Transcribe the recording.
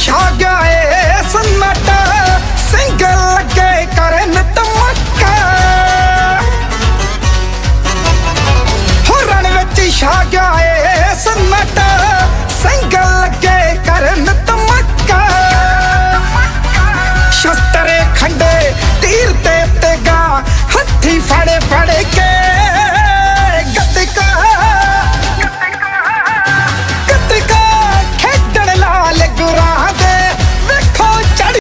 ਛਾ ਗਿਆ ਏ ਵਿੱਚ ਛਾ ਗਿਆ ਏ ਸਨਾਟਾ ਲੱਗੇ ਕਰਨ ਧਮਾਕਾ। ਸ਼ਸਤਰੇ ਖੰਡੇ ਤੀਰ ਤੇ ਤੇਗਾ ਹੱਥੀ ਫੜੇ ਫੜੇ ਕੇ